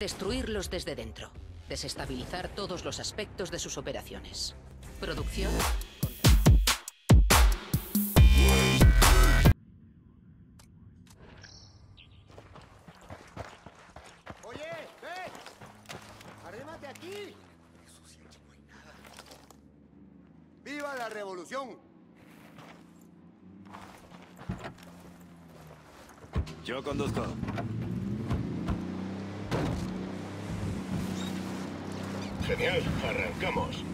Destruirlos desde dentro. Desestabilizar todos los aspectos de sus operaciones. Producción. Oye, ven. Arrímate aquí. Eso sí, no hay nada. ¡Viva la revolución! Yo conduzco. Genial, arrancamos.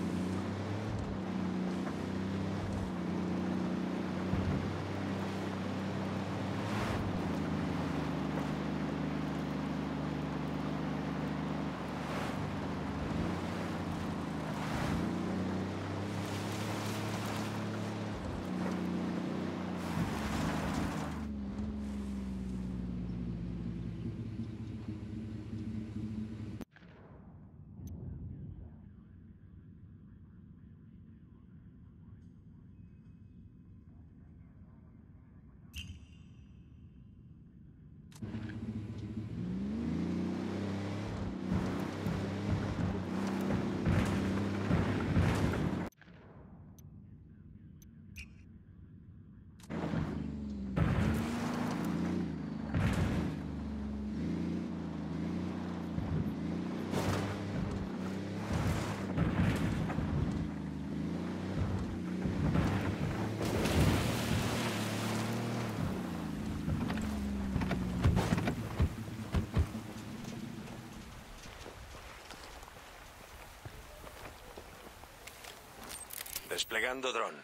Desplegando dron.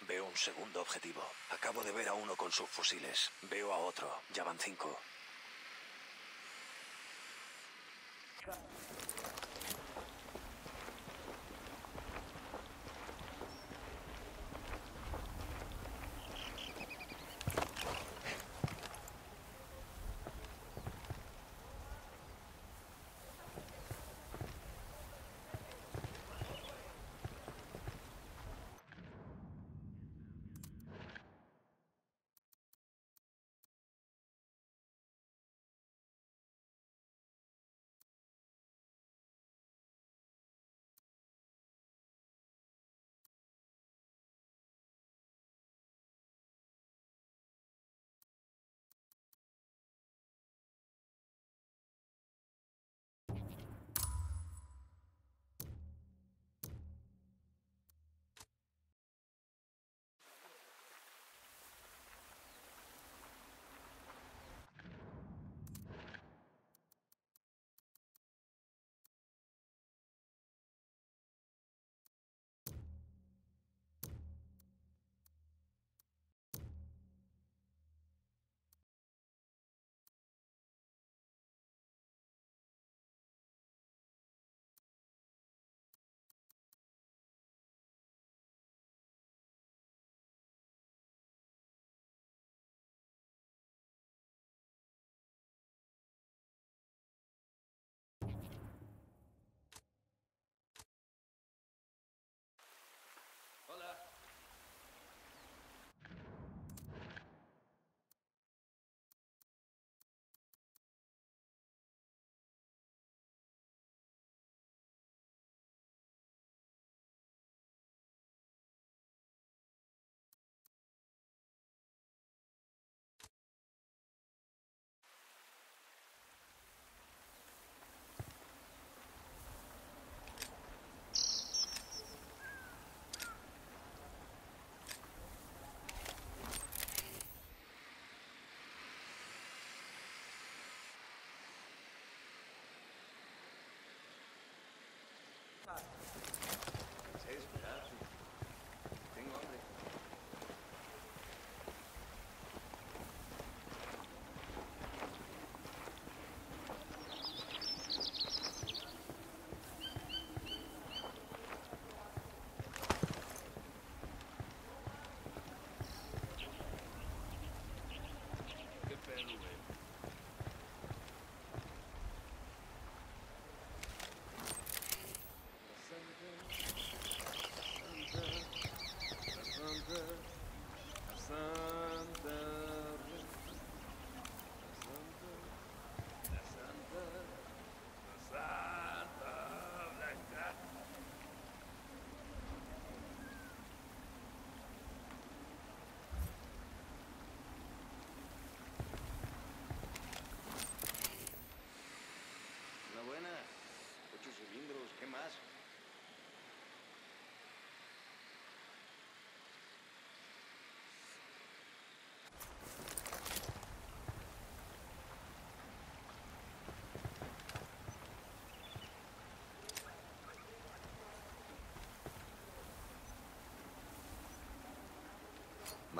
Veo un segundo objetivo. Acabo de ver a uno con sus fusiles. Veo a otro. Ya van cinco.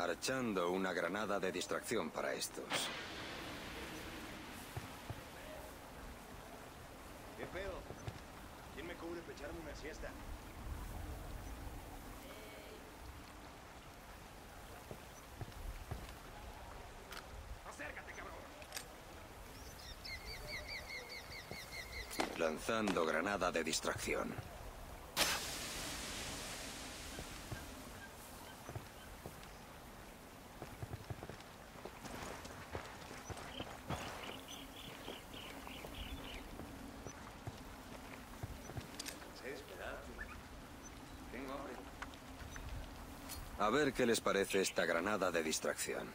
Marchando una granada de distracción para estos. ¿Qué pedo? ¿Quién me cubre para echarme una siesta? ¡Acércate, cabrón! Lanzando granada de distracción. Tengo hambre. A ver qué les parece esta granada de distracción.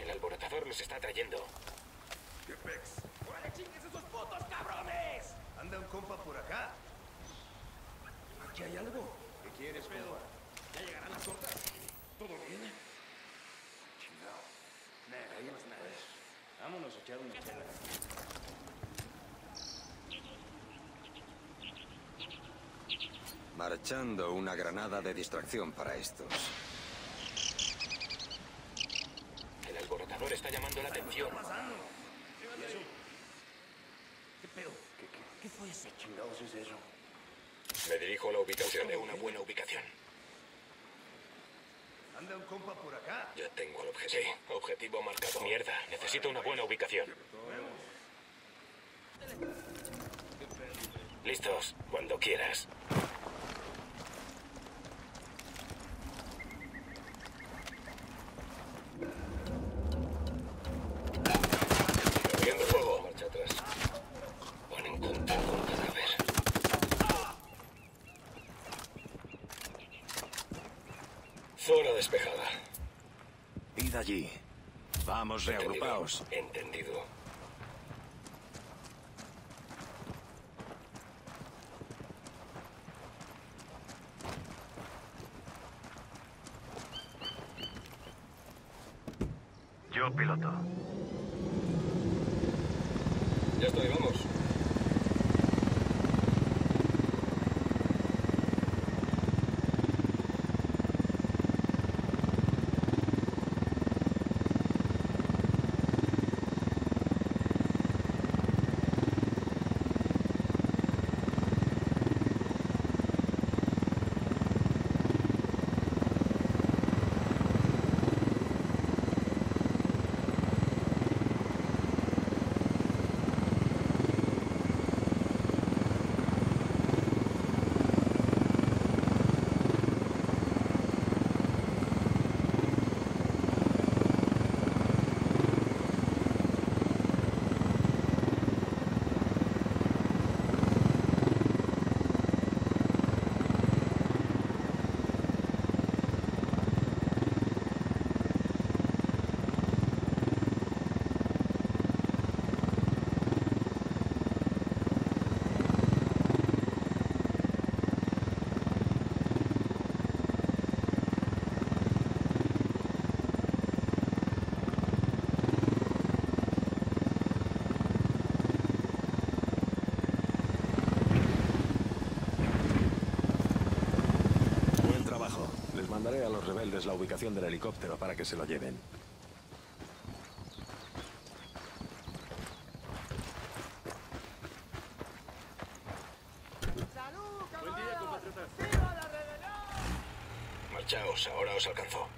El alborotador los está trayendo. ¿Qué pex? ¡Órale, chingues esos putos cabrones! Anda un compa por acá. ¿Aquí hay algo? ¿Qué quieres, compa? ¿Ya llegarán las tortas? ¿Todo bien? Chingado. Nada, ahí más nada. Vámonos a echar una chela. Marchando una granada de distracción para estos. El alborotador está llamando la atención. ¿Qué pedo? ¿Qué, qué, qué fue ese chingados es eso? Me dirijo a la ubicación de una buena ubicación. Anda un compa por acá. Ya tengo el objetivo. Sí, objetivo marcado. Mierda, necesito una buena ubicación. Listos, cuando quieras. Abriendo fuego. Marcha atrás. Van a encontrar un cadáver. Zona despejada. Id allí. Vamos, reagrupaos. Entendido. Yo piloto. Ya estoy, vamos. Buen trabajo. Les mandaré a los rebeldes la ubicación del helicóptero para que se lo lleven. ¡Salud, camaradas! ¡Viva la rebelión! Marchaos, ahora os alcanzó.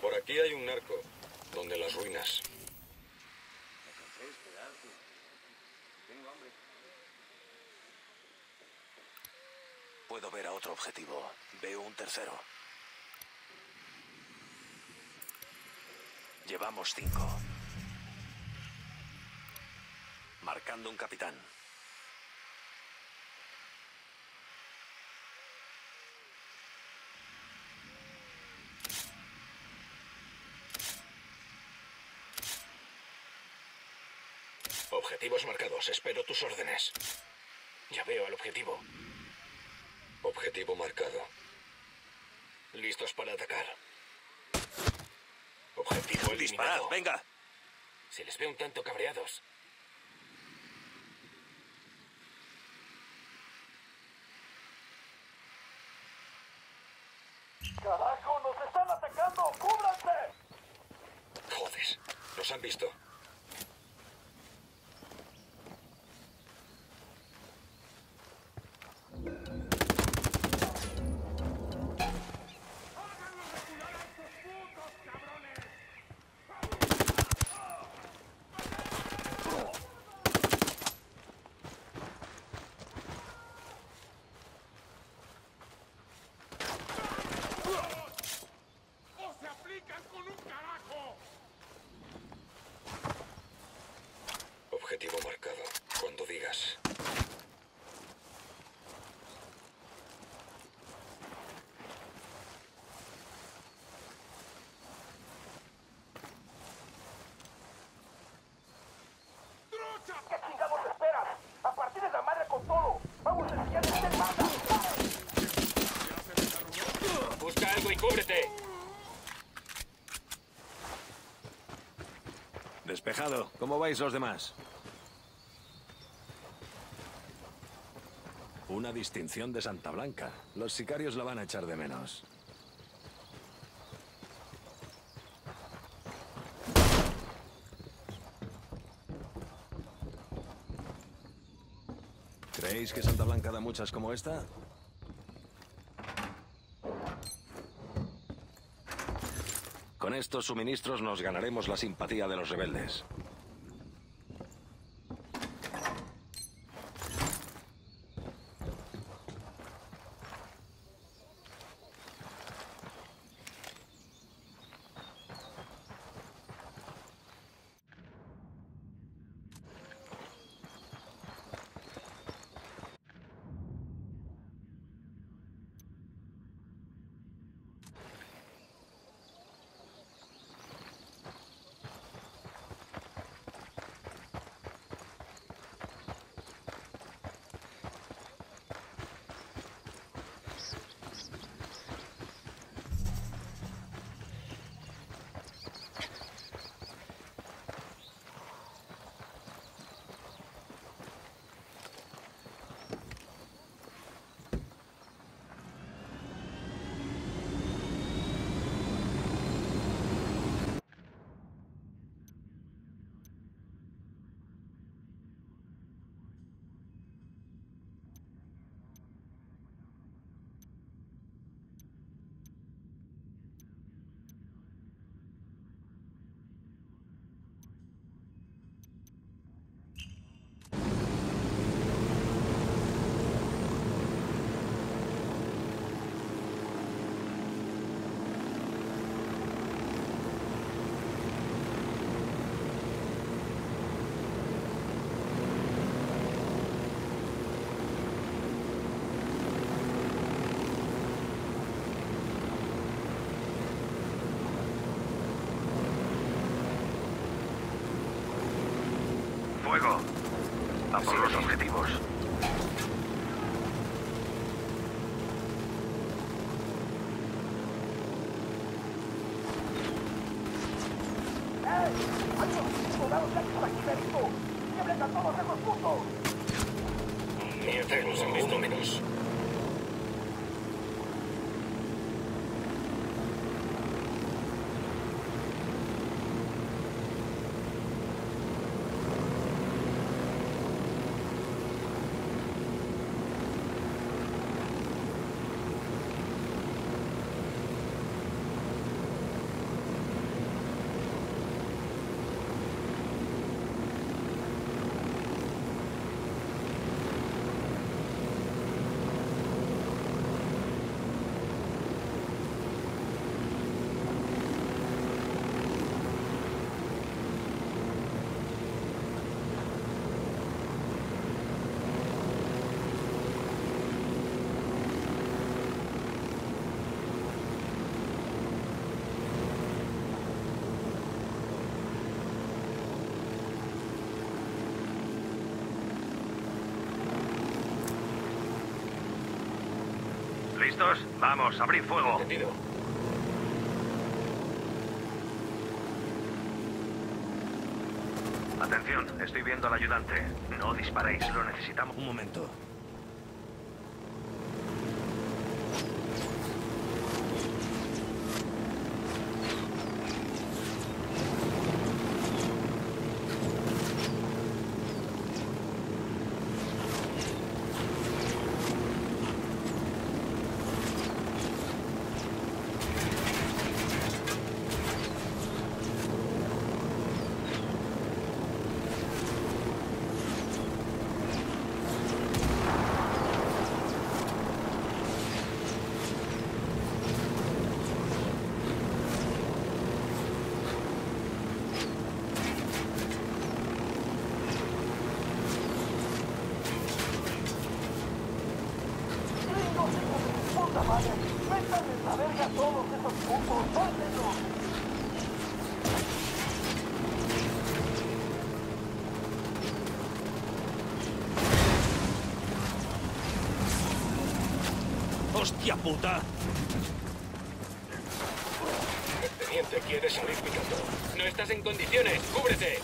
Por aquí hay un narco, donde las ruinas. Un tercero. Llevamos cinco. Marcando un capitán. Objetivos marcados. Espero tus órdenes. Ya veo al objetivo. Objetivo marcado. Listos para atacar. Objetivo Disparad, eliminado. venga. Se les ve un tanto cabreados. ¡Carajo! ¡Nos están atacando! ¡Cúbranse! Joder, los han visto. ¡O se aplican con un carajo! Objetivo marcado. Cuando digas. ¡Trucha! ¿Qué chingados esperas? ¡A partir de la madre con todo! ¡Vamos a enseñarles qué manda! Busca algo y cúbrete. Despejado. ¿Cómo vais los demás? Una distinción de Santa Blanca. Los sicarios la van a echar de menos. ¿Creéis que Santa Blanca da muchas como esta? Con estos suministros nos ganaremos la simpatía de los rebeldes. ¿Listos? Vamos, abrid fuego. Entendido. Atención, estoy viendo al ayudante. No disparéis, lo necesitamos. Un momento. ¡Gringos, hijos de su puta madre! ¡Métanle la verga a todos esos putos! ¡Mátenlos! ¡Hostia puta! El teniente quiere salir picando. No estás en condiciones. ¡Cúbrete!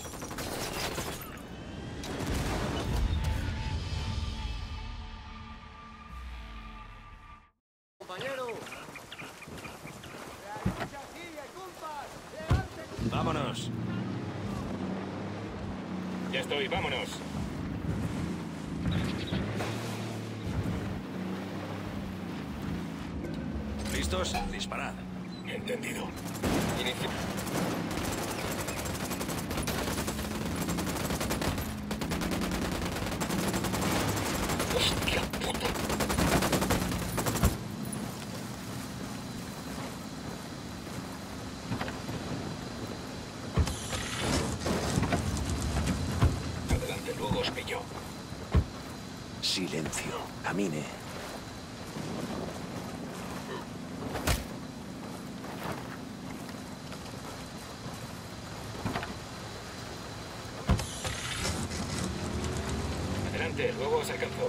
¡Vámonos! Ya estoy, vámonos. ¿Listos? Disparad. Entendido. Inicio. ¡Hostia puta! Adelante, luego os pillo. Silencio. Camine. Adelante, luego os alcanzó.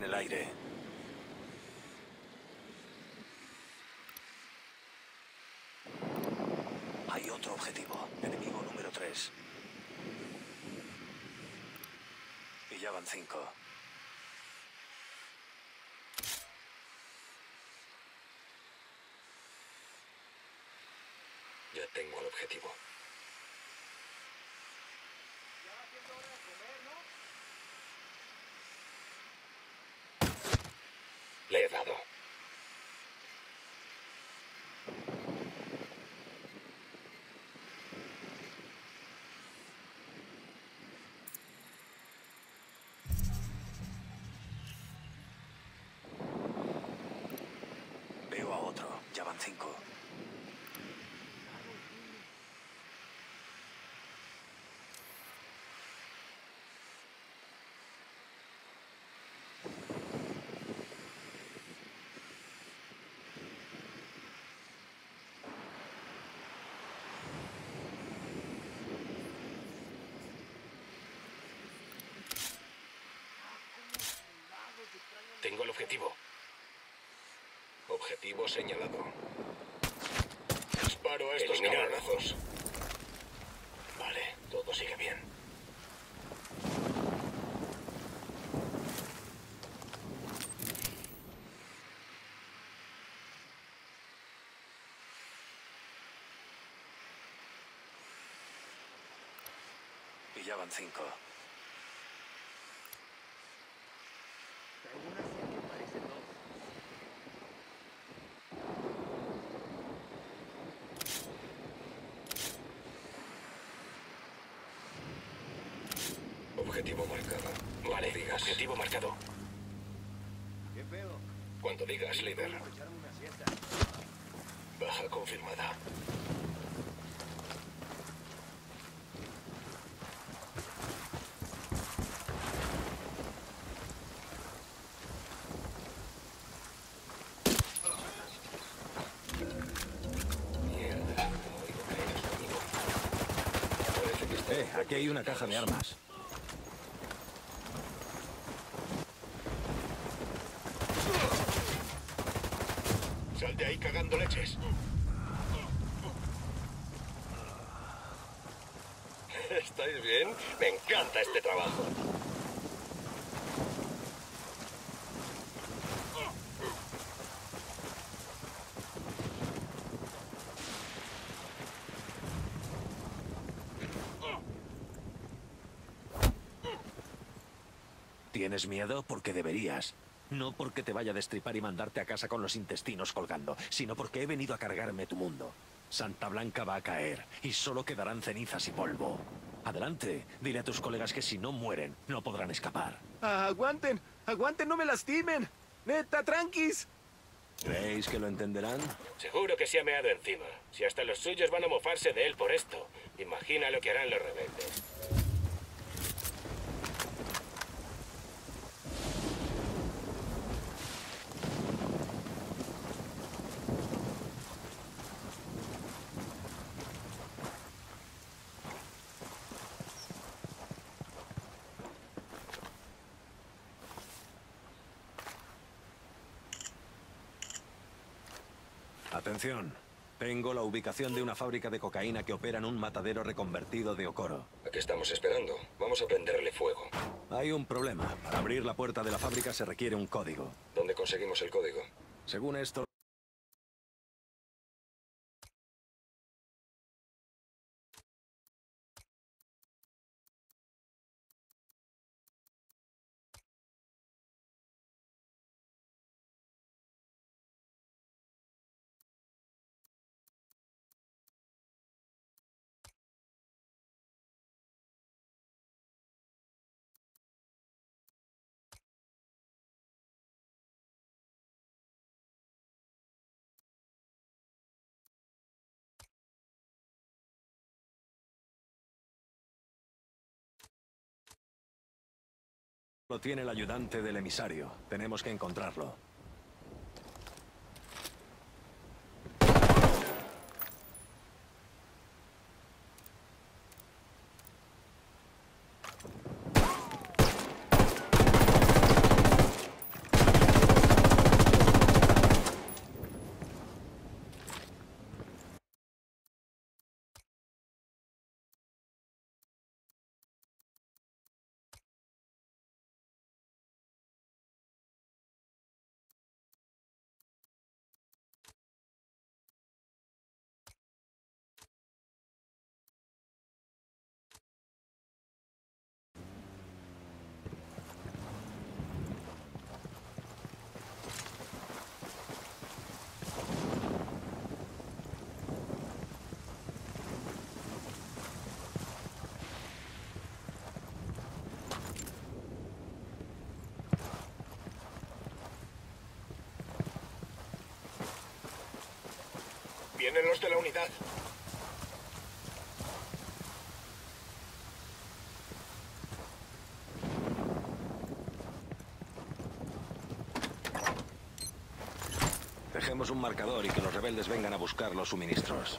En el aire. Hay otro objetivo. Enemigo número 3. Y ya van cinco. Ya tengo el objetivo. Le he dado. Veo a otro. Ya van cinco. Tengo el objetivo. Objetivo señalado. Disparo a estos cabronazos. Vale, todo sigue bien. Y ya van cinco. Objetivo marcado. Vale, digas. Objetivo marcado. ¿Qué pedo? Cuando digas, líder. Baja confirmada. Mierda, no oigo que eres tu amigo. Parece que está- Eh, aquí hay una caja de armas. Me encanta este trabajo. ¿Tienes miedo? Porque deberías. No porque te vaya a destripar y mandarte a casa con los intestinos colgando, sino porque he venido a cargarme tu mundo. Santa Blanca va a caer y solo quedarán cenizas y polvo. Adelante, dile a tus colegas que si no mueren, no podrán escapar. Ah, aguanten, aguanten, no me lastimen. Neta, tranquis. ¿Creéis que lo entenderán? Seguro que se ha meado encima. Si hasta los suyos van a mofarse de él por esto. Imagina lo que harán los rebeldes. Atención. Tengo la ubicación de una fábrica de cocaína que opera en un matadero reconvertido de Okoro. ¿A qué estamos esperando? Vamos a prenderle fuego. Hay un problema. Para abrir la puerta de la fábrica se requiere un código. ¿Dónde conseguimos el código? Según esto... Lo tiene el ayudante del emisario. Tenemos que encontrarlo. De la unidad. Dejemos un marcador y que los rebeldes vengan a buscar los suministros.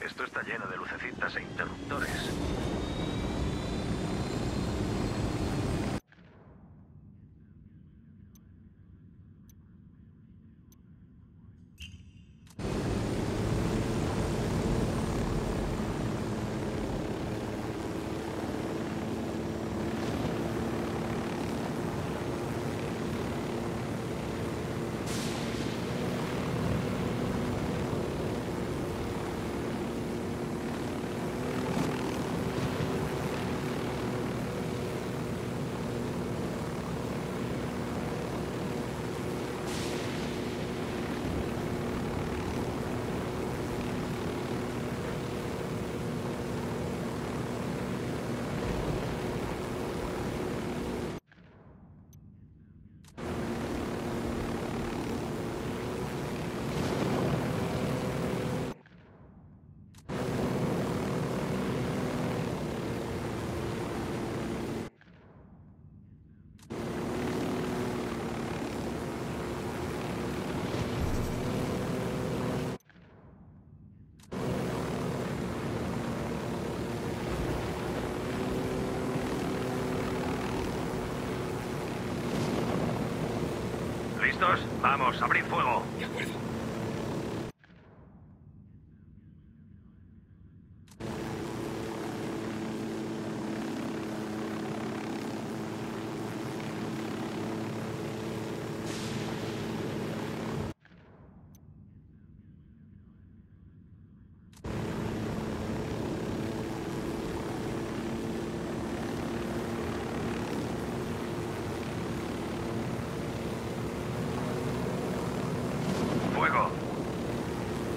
Esto está lleno de lucecitas e interruptores. ¿Listos? Vamos, abrid fuego. De acuerdo. Fuego.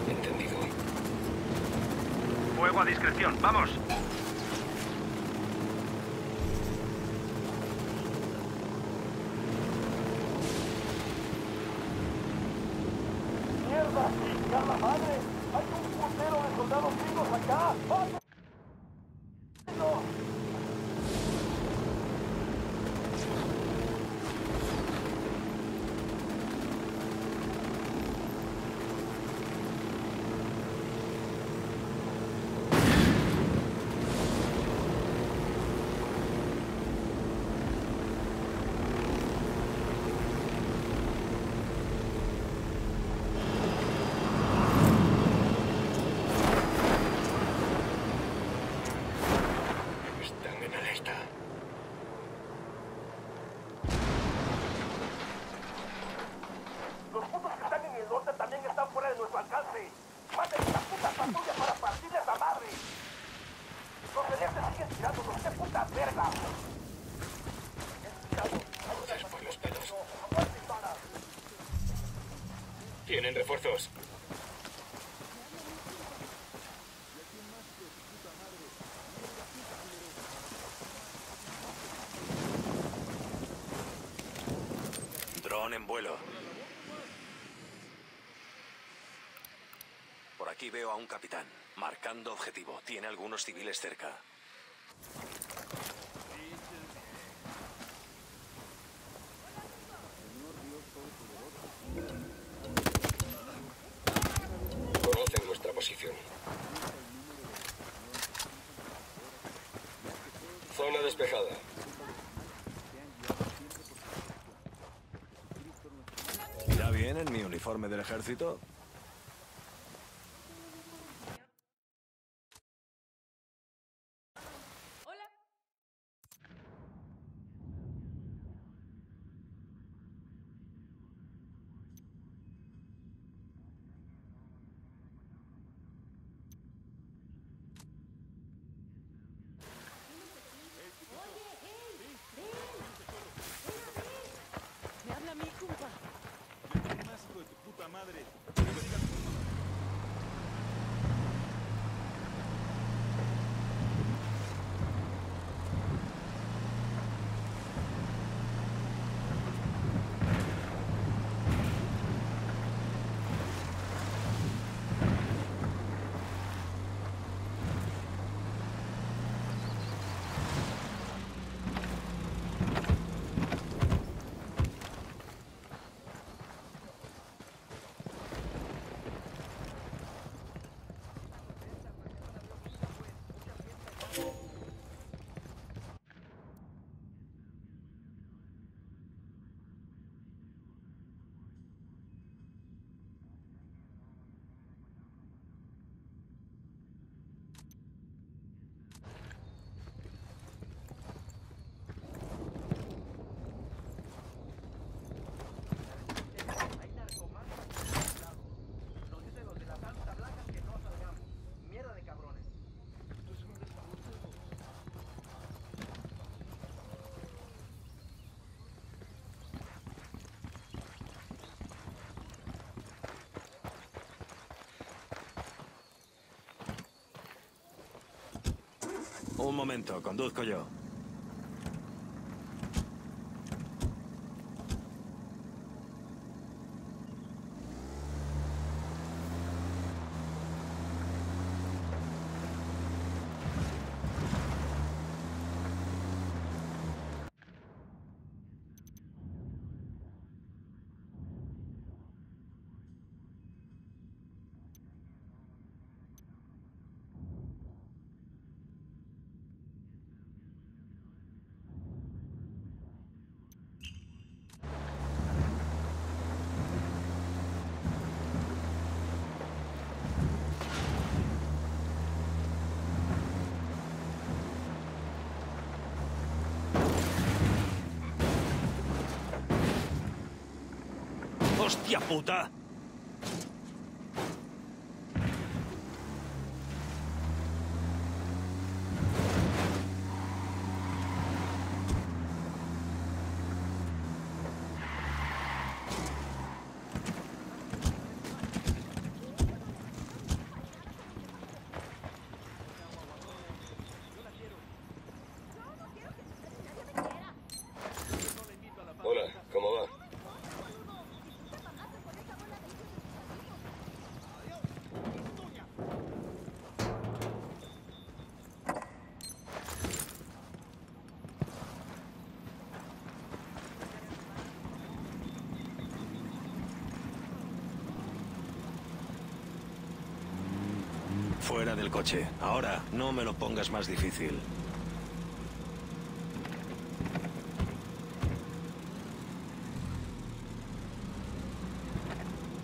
Entendido. Fuego a discreción. Vamos. Están en alerta. Los putos que están en el norte también están fuera de nuestro alcance. ¡Manden esta puta patrulla para partirles la madre! Los celestes siguen tirándonos. ¡Qué puta verga! Joder por los pelos. Tienen refuerzos. Dron en vuelo. Por aquí veo a un capitán, marcando objetivo. Tiene algunos civiles cerca. Conocen nuestra posición. Zona despejada. ¿Ya bien en mi uniforme del ejército? Un momento, conduzco yo. ¡Hostia puta! Ahora, no me lo pongas más difícil.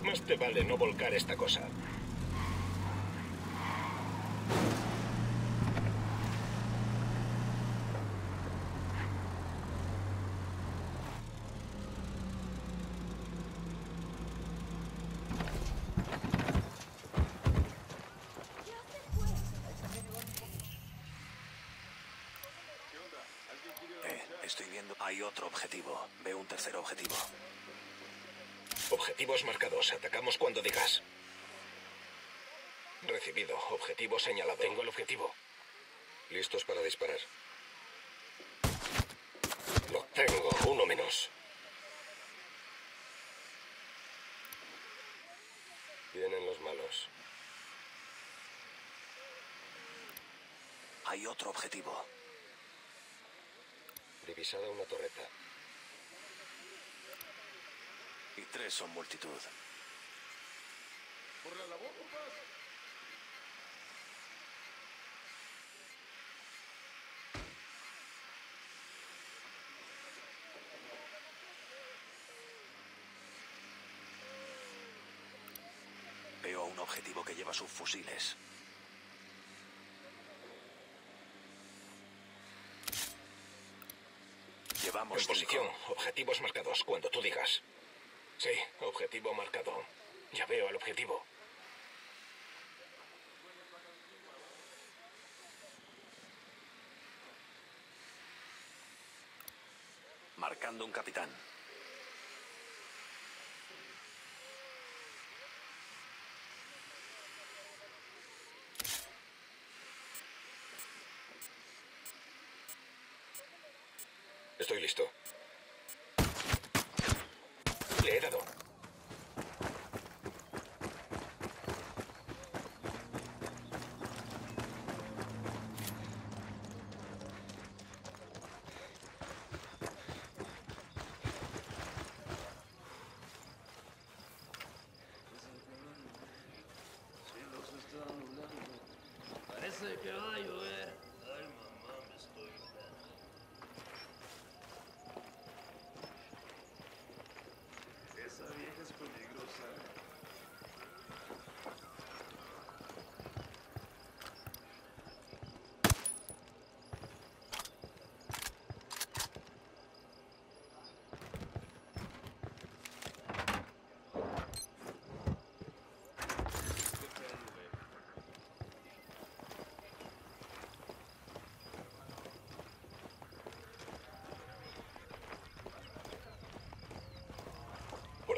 Más te vale no volcar esta cosa. Eh, estoy viendo. Hay otro objetivo. Veo un tercer objetivo. Objetivos marcados. Atacamos cuando digas. Recibido. Objetivo señalado. Tengo el objetivo. Listos para disparar. Lo tengo. Uno menos. Vienen los malos. Hay otro objetivo. Divisada una torreta. Y tres son multitud. Veo a un objetivo que lleva subfusiles. Llevamos En posición. cinco. Objetivos marcados. Cuando tú digas. Sí, objetivo marcado. Ya veo el objetivo. Marcando un capitán. Estoy listo. Parece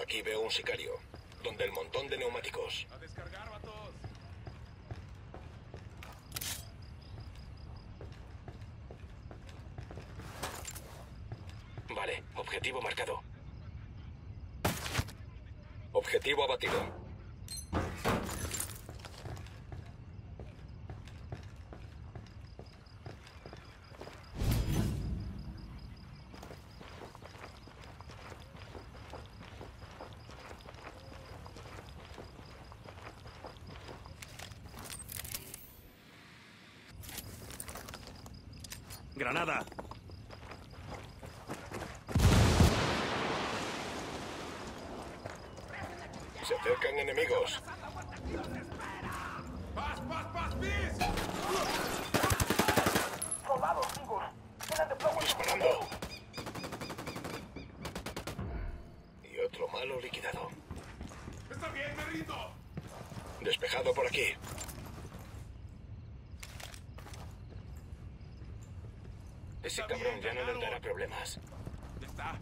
Aquí veo un sicario, donde el montón de neumáticos. A descargar, vatos. Vale, objetivo marcado. Objetivo abatido. Otro malo liquidado. ¡Está bien, me rindo! Despejado por aquí. Ese Está cabrón bien, ya no nos dará problemas. Ya está.